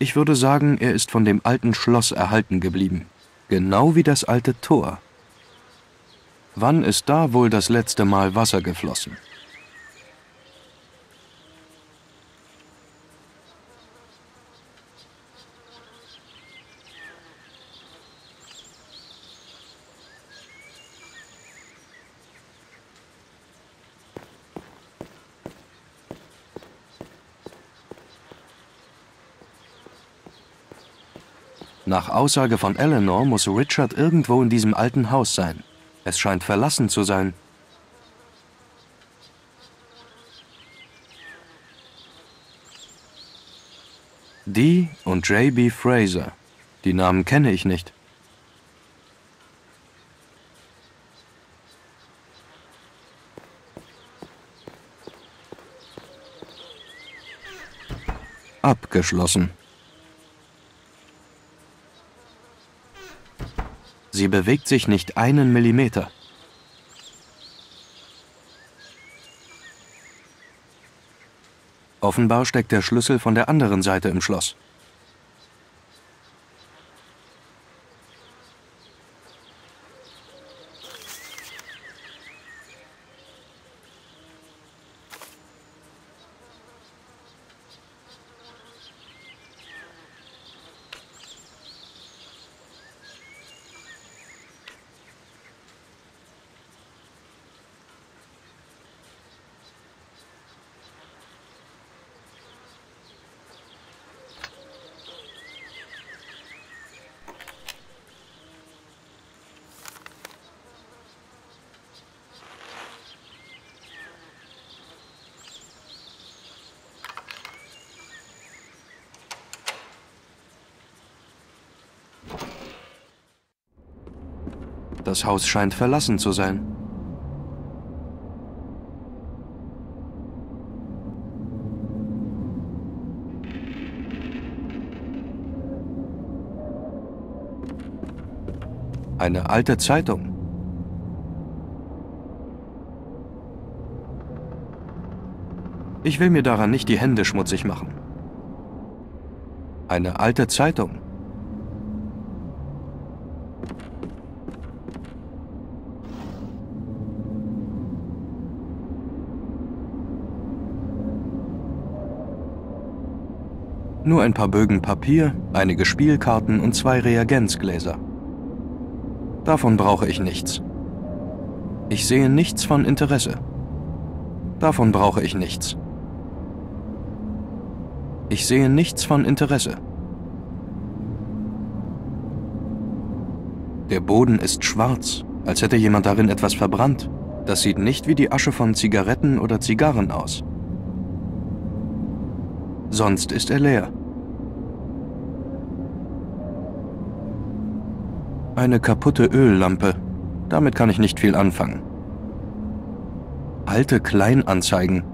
Ich würde sagen, er ist von dem alten Schloss erhalten geblieben. Genau wie das alte Tor. Wann ist da wohl das letzte Mal Wasser geflossen? Nach Aussage von Eleanor muss Richard irgendwo in diesem alten Haus sein. Es scheint verlassen zu sein. Dee und J.B. Fraser. Die Namen kenne ich nicht. Abgeschlossen. Sie bewegt sich nicht einen Millimeter. Offenbar steckt der Schlüssel von der anderen Seite im Schloss. Das Haus scheint verlassen zu sein. Eine alte Zeitung. Ich will mir daran nicht die Hände schmutzig machen. Eine alte Zeitung. Nur ein paar Bögen Papier, einige Spielkarten und zwei Reagenzgläser. Davon brauche ich nichts. Ich sehe nichts von Interesse. Davon brauche ich nichts. Ich sehe nichts von Interesse. Der Boden ist schwarz, als hätte jemand darin etwas verbrannt. Das sieht nicht wie die Asche von Zigaretten oder Zigarren aus. Sonst ist er leer. Eine kaputte Öllampe. Damit kann ich nicht viel anfangen. Alte Kleinanzeigen.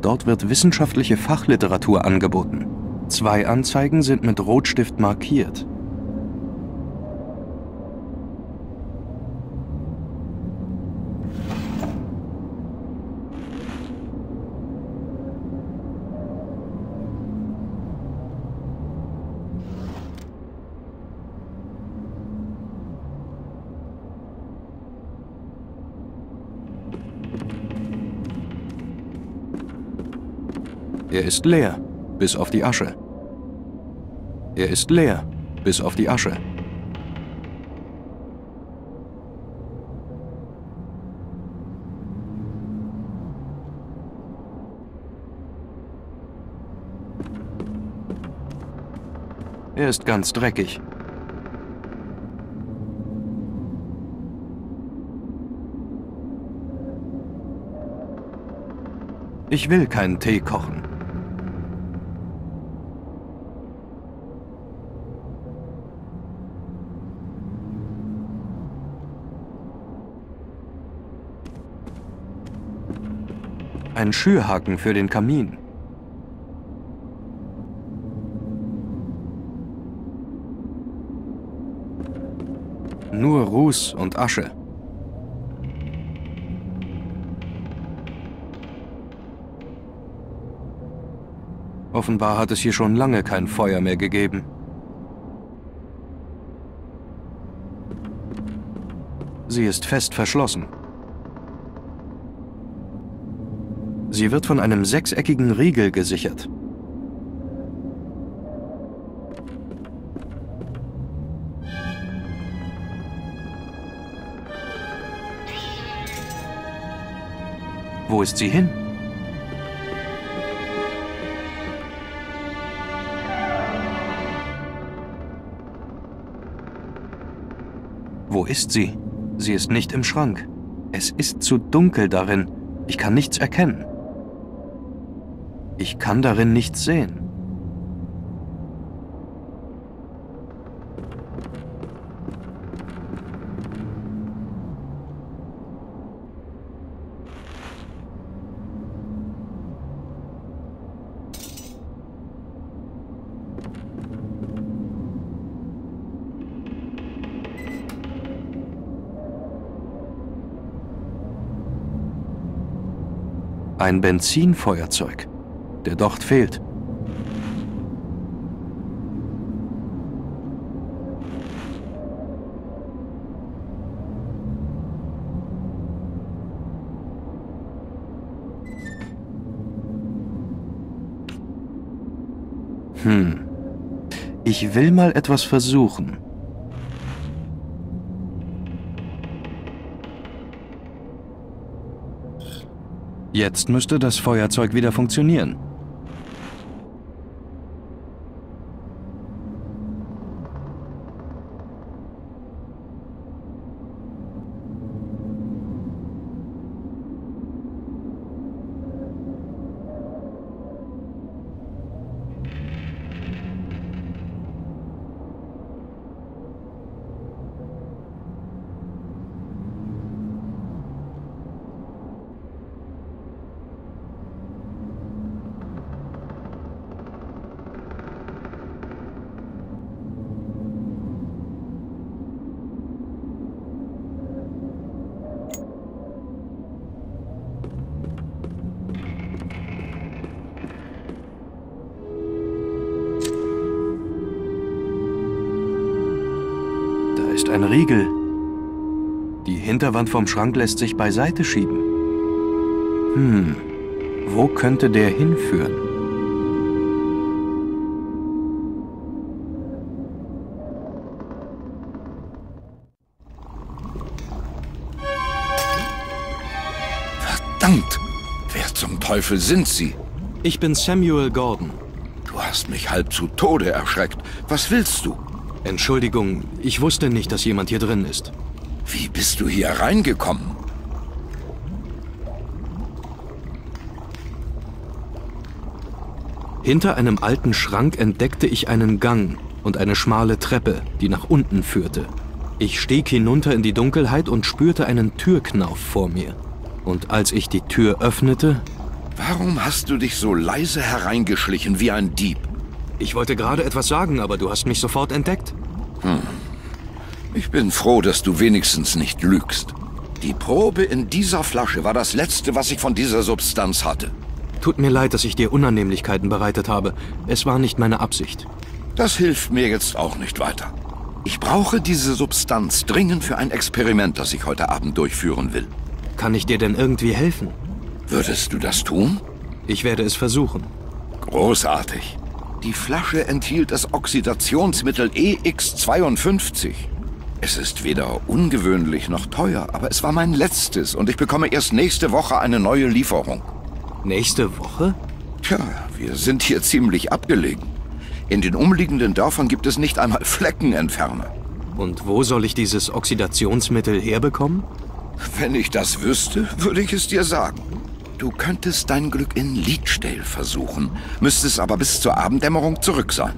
Dort wird wissenschaftliche Fachliteratur angeboten. Zwei Anzeigen sind mit Rotstift markiert. Er ist leer, bis auf die Asche. Er ist leer, bis auf die Asche. Er ist ganz dreckig. Ich will keinen Tee kochen. Ein Schürhaken für den Kamin. Nur Ruß und Asche. Offenbar hat es hier schon lange kein Feuer mehr gegeben. Sie ist fest verschlossen. Sie wird von einem sechseckigen Riegel gesichert. Wo ist sie hin? Wo ist sie? Sie ist nicht im Schrank. Es ist zu dunkel darin. Ich kann nichts erkennen. Ich kann darin nichts sehen. Ein Benzinfeuerzeug. Der Docht fehlt. Hm. Ich will mal etwas versuchen. Jetzt müsste das Feuerzeug wieder funktionieren. Riegel. Die Hinterwand vom Schrank lässt sich beiseite schieben. Hm, wo könnte der hinführen? Verdammt! Wer zum Teufel sind Sie? Ich bin Samuel Gordon. Du hast mich halb zu Tode erschreckt. Was willst du? Entschuldigung, ich wusste nicht, dass jemand hier drin ist. Wie bist du hier reingekommen? Hinter einem alten Schrank entdeckte ich einen Gang und eine schmale Treppe, die nach unten führte. Ich stieg hinunter in die Dunkelheit und spürte einen Türknauf vor mir. Und als ich die Tür öffnete... Warum hast du dich so leise hereingeschlichen wie ein Dieb? Ich wollte gerade etwas sagen, aber du hast mich sofort entdeckt. Hm. Ich bin froh, dass du wenigstens nicht lügst. Die Probe in dieser Flasche war das Letzte, was ich von dieser Substanz hatte. Tut mir leid, dass ich dir Unannehmlichkeiten bereitet habe. Es war nicht meine Absicht. Das hilft mir jetzt auch nicht weiter. Ich brauche diese Substanz dringend für ein Experiment, das ich heute Abend durchführen will. Kann ich dir denn irgendwie helfen? Würdest du das tun? Ich werde es versuchen. Großartig. Die Flasche enthielt das Oxidationsmittel EX52. Es ist weder ungewöhnlich noch teuer, aber es war mein letztes und ich bekomme erst nächste Woche eine neue Lieferung. Nächste Woche? Tja, wir sind hier ziemlich abgelegen. In den umliegenden Dörfern gibt es nicht einmal Fleckenentferner. Und wo soll ich dieses Oxidationsmittel herbekommen? Wenn ich das wüsste, würde ich es dir sagen. Du könntest dein Glück in Leechdale versuchen, müsstest aber bis zur Abenddämmerung zurück sein.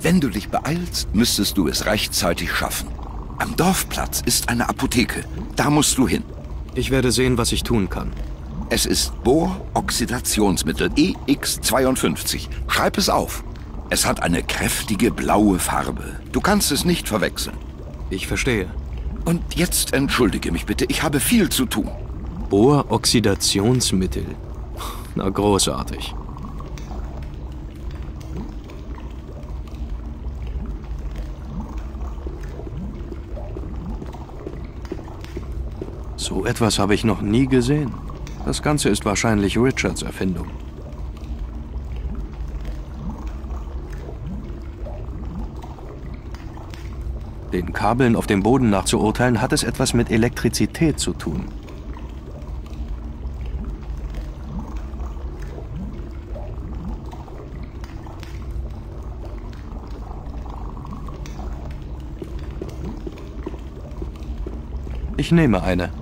Wenn du dich beeilst, müsstest du es rechtzeitig schaffen. Am Dorfplatz ist eine Apotheke. Da musst du hin. Ich werde sehen, was ich tun kann. Es ist Bohr-Oxidationsmittel EX52. Schreib es auf. Es hat eine kräftige blaue Farbe. Du kannst es nicht verwechseln. Ich verstehe. Und jetzt entschuldige mich bitte, ich habe viel zu tun. Boroxidationsmittel. Na großartig. So etwas habe ich noch nie gesehen. Das Ganze ist wahrscheinlich Richards Erfindung. Den Kabeln auf dem Boden nachzuurteilen, hat es etwas mit Elektrizität zu tun. Ich nehme eine.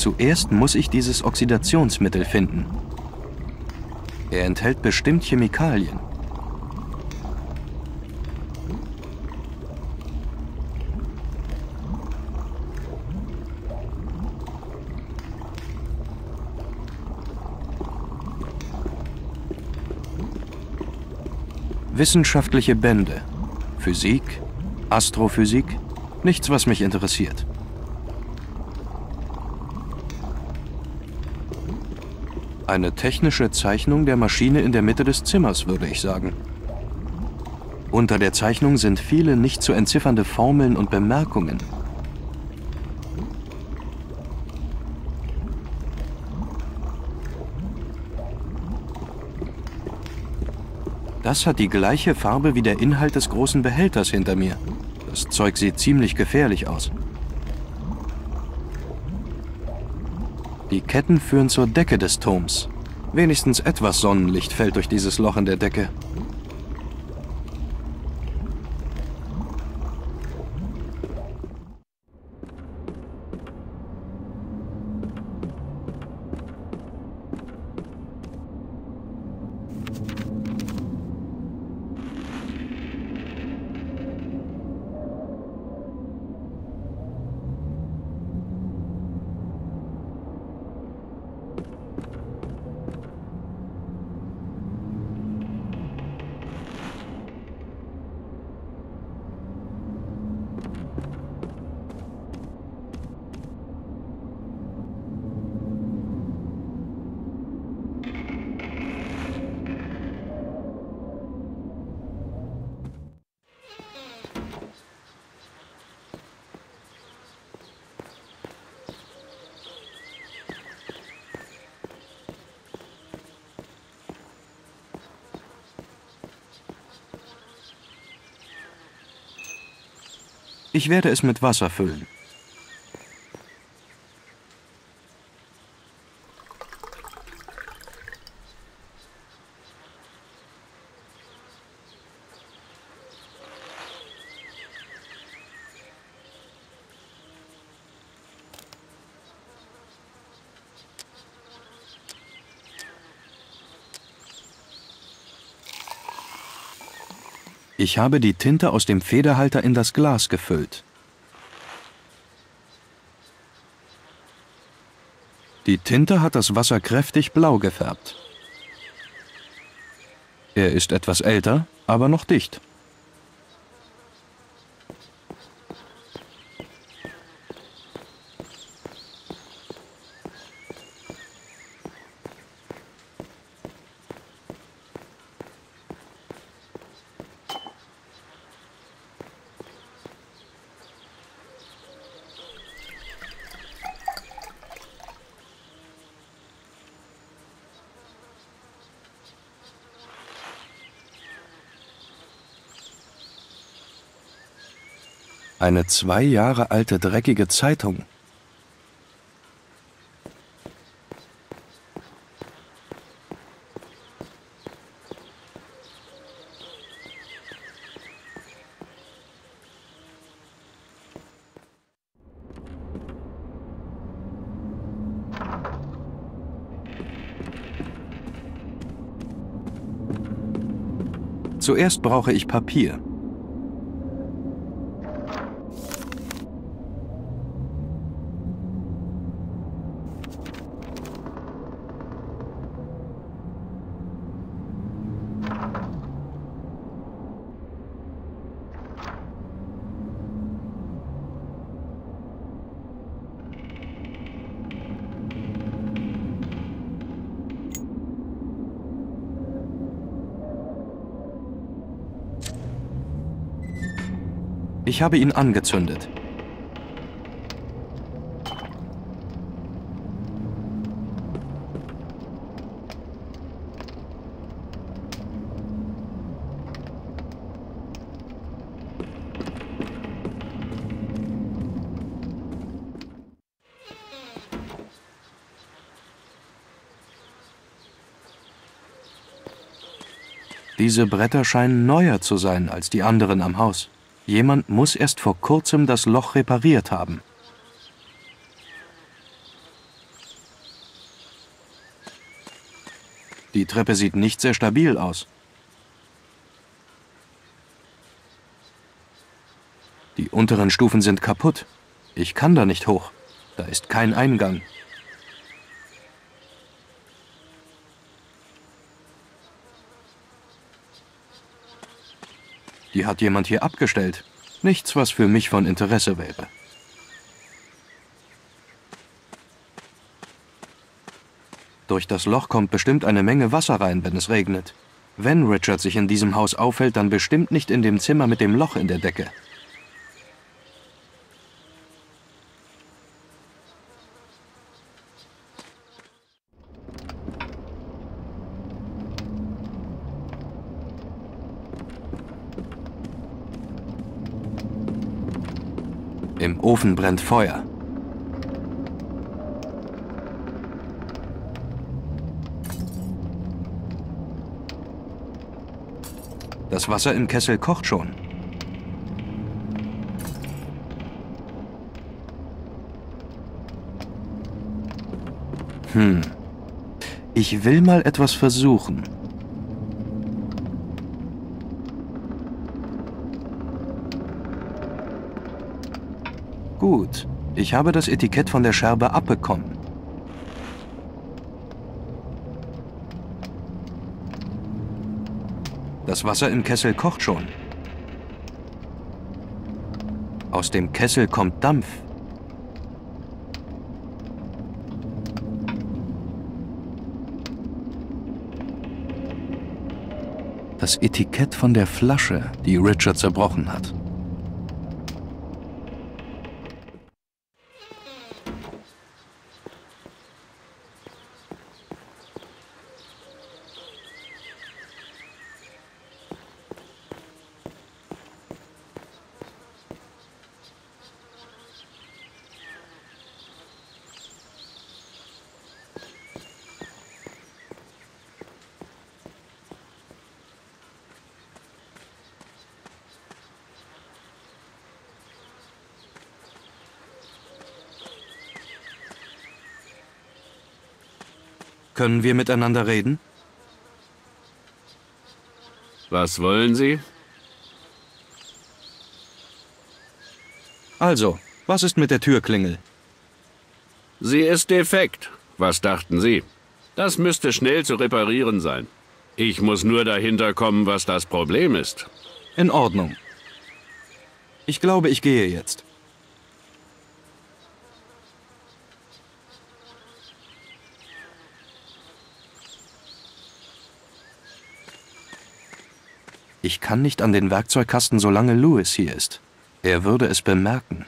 Zuerst muss ich dieses Oxidationsmittel finden. Er enthält bestimmt Chemikalien. Wissenschaftliche Bände, Physik, Astrophysik, nichts, was mich interessiert. Eine technische Zeichnung der Maschine in der Mitte des Zimmers, würde ich sagen. Unter der Zeichnung sind viele nicht zu entziffernde Formeln und Bemerkungen. Das hat die gleiche Farbe wie der Inhalt des großen Behälters hinter mir. Das Zeug sieht ziemlich gefährlich aus. Die Ketten führen zur Decke des Turms. Wenigstens etwas Sonnenlicht fällt durch dieses Loch in der Decke. Ich werde es mit Wasser füllen. Ich habe die Tinte aus dem Federhalter in das Glas gefüllt. Die Tinte hat das Wasser kräftig blau gefärbt. Er ist etwas älter, aber noch dicht. Eine zwei Jahre alte dreckige Zeitung. Zuerst brauche ich Papier. Ich habe ihn angezündet. Diese Bretter scheinen neuer zu sein als die anderen am Haus. Jemand muss erst vor kurzem das Loch repariert haben. Die Treppe sieht nicht sehr stabil aus. Die unteren Stufen sind kaputt. Ich kann da nicht hoch. Da ist kein Eingang. Die hat jemand hier abgestellt. Nichts, was für mich von Interesse wäre. Durch das Loch kommt bestimmt eine Menge Wasser rein, wenn es regnet. Wenn Richard sich in diesem Haus aufhält, dann bestimmt nicht in dem Zimmer mit dem Loch in der Decke. Im Ofen brennt Feuer. Das Wasser im Kessel kocht schon. Hm. Ich will mal etwas versuchen. Gut, ich habe das Etikett von der Scherbe abbekommen. Das Wasser im Kessel kocht schon. Aus dem Kessel kommt Dampf. Das Etikett von der Flasche, die Richard zerbrochen hat. Können wir miteinander reden? Was wollen Sie? Also, was ist mit der Türklingel? Sie ist defekt. Was dachten Sie? Das müsste schnell zu reparieren sein. Ich muss nur dahinter kommen, was das Problem ist. In Ordnung. Ich glaube, ich gehe jetzt. Ich kann nicht an den Werkzeugkasten, solange Louis hier ist. Er würde es bemerken.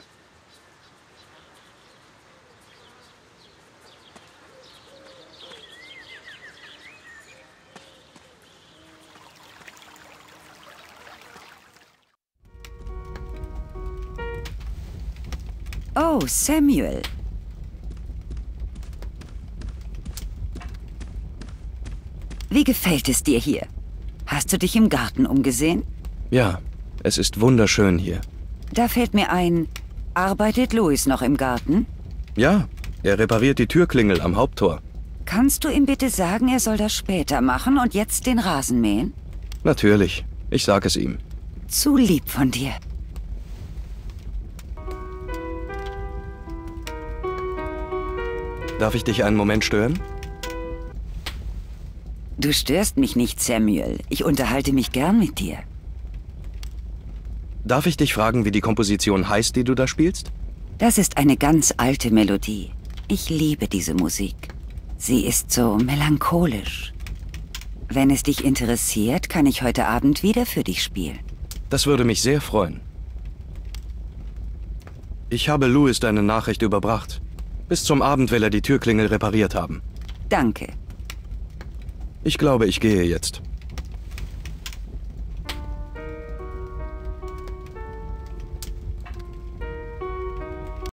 Oh, Samuel. Wie gefällt es dir hier? Hast du dich im Garten umgesehen? Ja, es ist wunderschön hier. Da fällt mir ein, arbeitet Louis noch im Garten? Ja, er repariert die Türklingel am Haupttor. Kannst du ihm bitte sagen, er soll das später machen und jetzt den Rasen mähen? Natürlich, ich sag es ihm. Zu lieb von dir. Darf ich dich einen Moment stören? Du störst mich nicht, Samuel. Ich unterhalte mich gern mit dir. Darf ich dich fragen, wie die Komposition heißt, die du da spielst? Das ist eine ganz alte Melodie. Ich liebe diese Musik. Sie ist so melancholisch. Wenn es dich interessiert, kann ich heute Abend wieder für dich spielen. Das würde mich sehr freuen. Ich habe Louis deine Nachricht überbracht. Bis zum Abend will er die Türklingel repariert haben. Danke. Ich glaube, ich gehe jetzt.